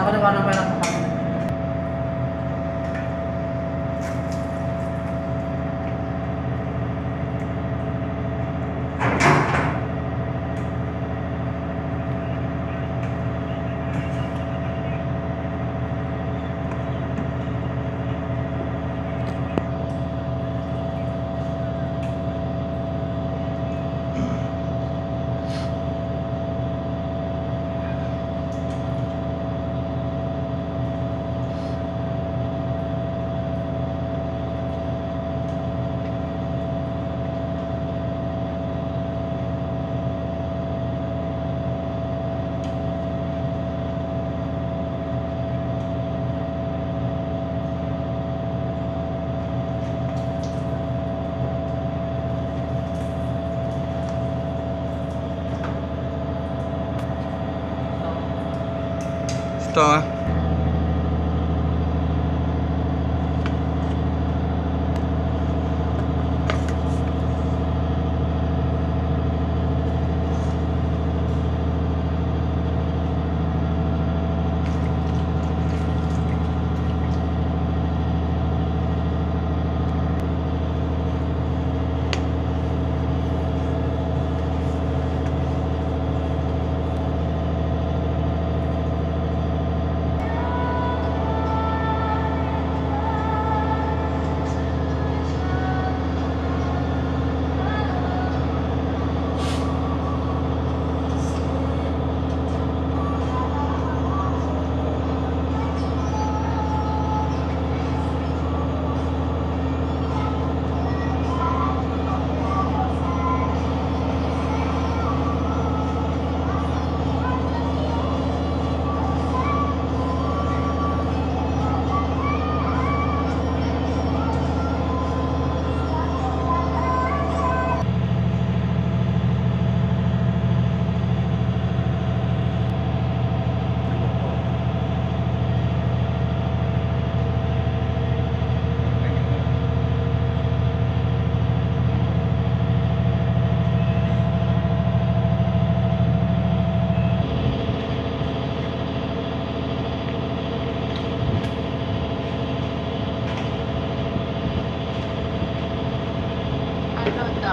Darüber noch mal 对啊。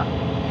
し